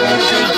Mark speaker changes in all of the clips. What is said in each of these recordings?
Speaker 1: Thank you.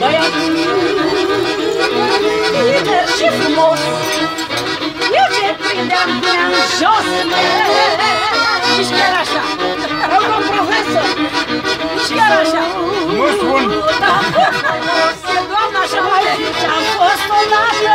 Speaker 1: băiat. Lider și frumos. Eu ce prindeam până în jos Și chiar așa. Rău profesor. Și chiar așa.
Speaker 2: Nu spun.
Speaker 1: Da, doamna așa mai zice Am fost odată.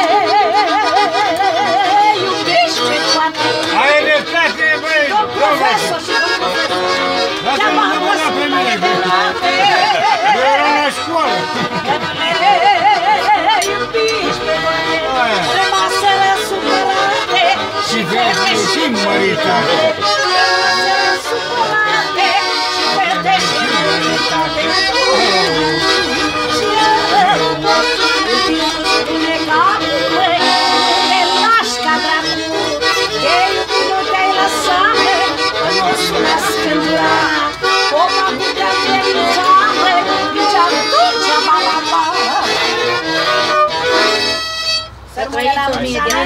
Speaker 1: Era na escola. Se veste sim, Marita. Se veste sim, Marita. 哎，我吃。